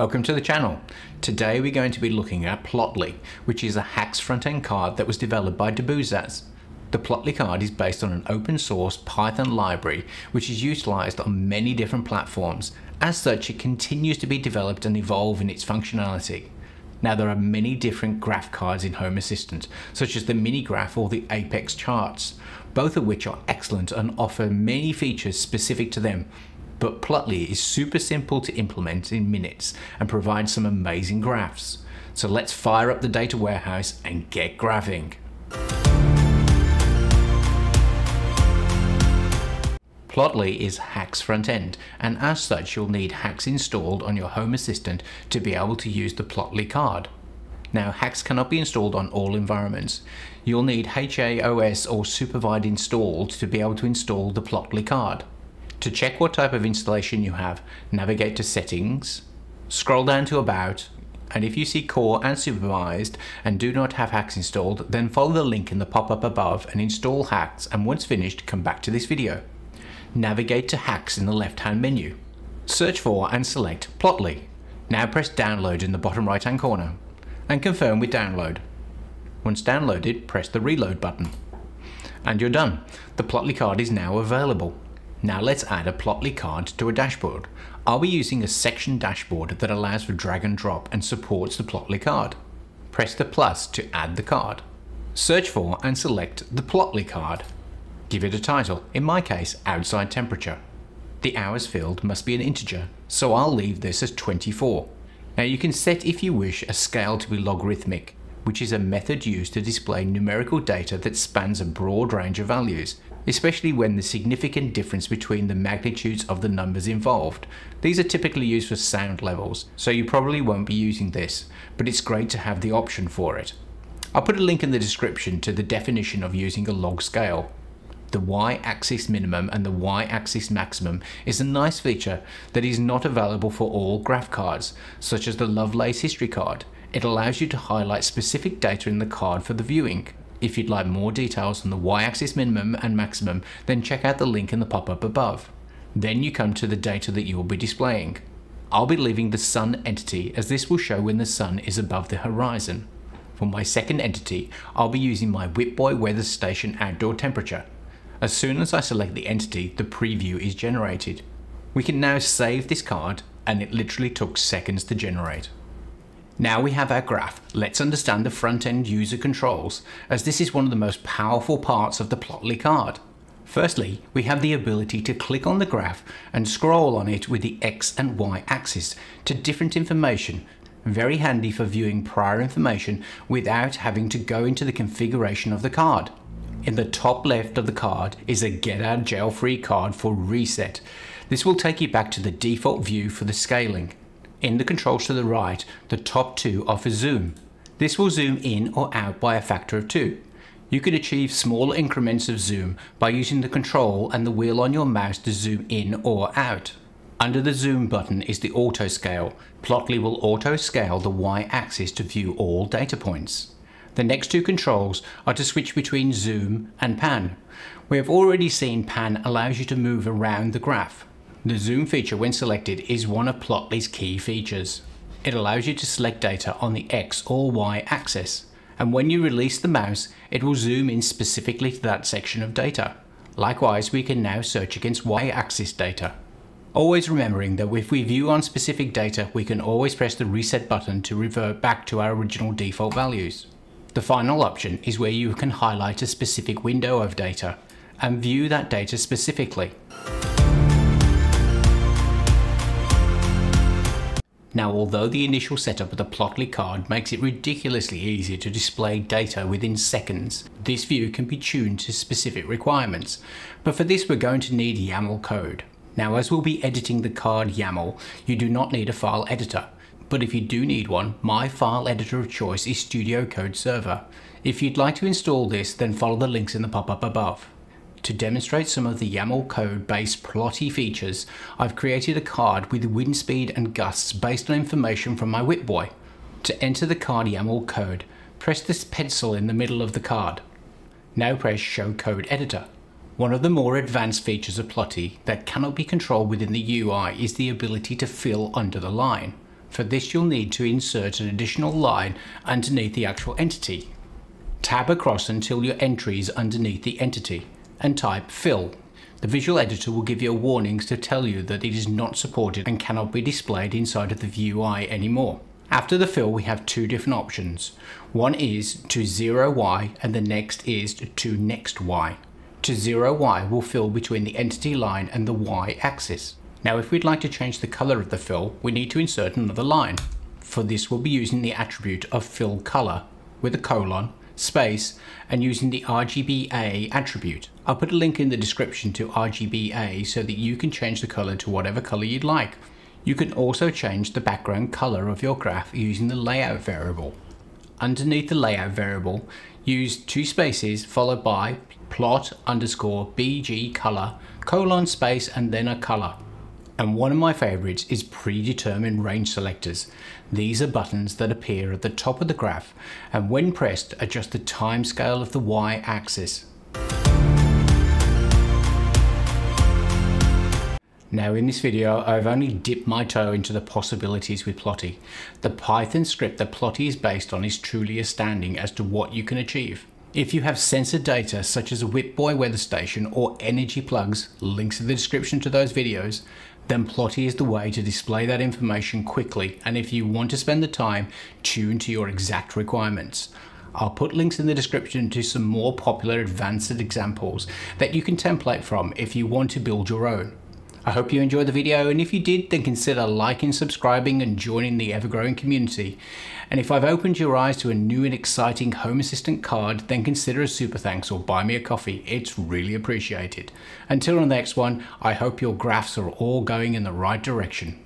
Welcome to the channel. Today we're going to be looking at Plotly, which is a HACS front-end card that was developed by dbuezas. The Plotly card is based on an open source Python library which is utilized on many different platforms. As such, it continues to be developed and evolve in its functionality. Now there are many different graph cards in Home Assistant, such as the mini graph or the Apex charts, both of which are excellent and offer many features specific to them. But Plotly is super simple to implement in minutes and provides some amazing graphs. So let's fire up the data warehouse and get graphing. Plotly is HACS front end, and as such you'll need HACS installed on your Home Assistant to be able to use the Plotly card. Now HACS cannot be installed on all environments. You'll need HAOS or Supervised installed to be able to install the Plotly card. To check what type of installation you have, navigate to Settings, scroll down to About, and if you see Core and Supervised and do not have HACS installed, then follow the link in the pop-up above and install HACS and once finished, come back to this video navigate to HACS in the left-hand menu. Search for and select Plotly. Now press download in the bottom right hand corner and confirm with download. Once downloaded, press the reload button. And you're done. The Plotly card is now available. Now let's add a Plotly card to a dashboard. I'll be using a section dashboard that allows for drag and drop and supports the Plotly card. Press the plus to add the card. Search for and select the Plotly card Give it a title, in my case, outside temperature. The hours field must be an integer, so I'll leave this as 24. Now you can set if you wish a scale to be logarithmic, which is a method used to display numerical data that spans a broad range of values, especially when the significant difference between the magnitudes of the numbers involved. These are typically used for sound levels, so you probably won't be using this, but it's great to have the option for it. I'll put a link in the description to the definition of using a log scale the y-axis minimum and the y-axis maximum is a nice feature that is not available for all graph cards, such as the Lovelace history card. It allows you to highlight specific data in the card for the viewing. If you'd like more details on the y-axis minimum and maximum, then check out the link in the pop-up above. Then you come to the data that you will be displaying. I'll be leaving the sun entity as this will show when the sun is above the horizon. For my second entity, I'll be using my Wittboy Weather Station outdoor temperature. As soon as I select the entity, the preview is generated. We can now save this card and it literally took seconds to generate. Now we have our graph, let's understand the front-end user controls, as this is one of the most powerful parts of the Plotly card. Firstly, we have the ability to click on the graph and scroll on it with the X and Y axis to different information, very handy for viewing prior information without having to go into the configuration of the card. In the top left of the card is a get out jail free card for reset. This will take you back to the default view for the scaling. In the controls to the right, the top two offer zoom. This will zoom in or out by a factor of 2. You can achieve small increments of zoom by using the control and the wheel on your mouse to zoom in or out. Under the zoom button is the auto scale. Plotly will auto scale the y axis to view all data points. The next two controls are to switch between zoom and pan. We have already seen pan allows you to move around the graph. The zoom feature when selected is one of Plotly's key features. It allows you to select data on the X or Y axis, and when you release the mouse, it will zoom in specifically to that section of data. Likewise, we can now search against Y-axis data. Always remembering that if we view on specific data, we can always press the reset button to revert back to our original default values. The final option is where you can highlight a specific window of data and view that data specifically. Now although the initial setup of the Plotly card makes it ridiculously easy to display data within seconds, this view can be tuned to specific requirements, but for this we're going to need YAML code. Now as we'll be editing the card YAML, you do not need a file editor, but if you do need one, my file editor of choice is Studio Code Server. If you'd like to install this, then follow the links in the pop-up above. To demonstrate some of the YAML code based Plotly features, I've created a card with wind speed and gusts based on information from my Wittboy. To enter the card YAML code, press this pencil in the middle of the card. Now press Show Code Editor. One of the more advanced features of Plotly that cannot be controlled within the UI is the ability to fill under the line. For this you'll need to insert an additional line underneath the actual entity. Tab across until your entry is underneath the entity and type fill. The visual editor will give you a warnings to tell you that it is not supported and cannot be displayed inside of the VUI anymore. After the fill we have two different options. One is to 0y and the next is to next y. To 0y will fill between the entity line and the y axis. Now if we'd like to change the color of the fill we need to insert another line. For this we'll be using the attribute of fill color with a colon space and using the RGBA attribute. I'll put a link in the description to RGBA so that you can change the color to whatever color you'd like. You can also change the background color of your graph using the layout variable. Underneath the layout variable, use two spaces followed by plot underscore bg color colon space and then a color. And one of my favorites is predetermined range selectors. These are buttons that appear at the top of the graph and when pressed adjust the time scale of the y-axis. Now in this video I've only dipped my toe into the possibilities with Plotly. The Python script that Plotly is based on is truly astounding as to what you can achieve. If you have sensor data such as a Wittboy weather station or energy plugs, links in the description to those videos, then Plotly is the way to display that information quickly and if you want to spend the time, tune to your exact requirements. I'll put links in the description to some more popular advanced examples that you can template from if you want to build your own. I hope you enjoyed the video and if you did then consider liking, subscribing and joining the ever-growing community. And if I've opened your eyes to a new and exciting Home Assistant card then consider a super thanks or buy me a coffee, it's really appreciated. Until the next one, I hope your graphs are all going in the right direction.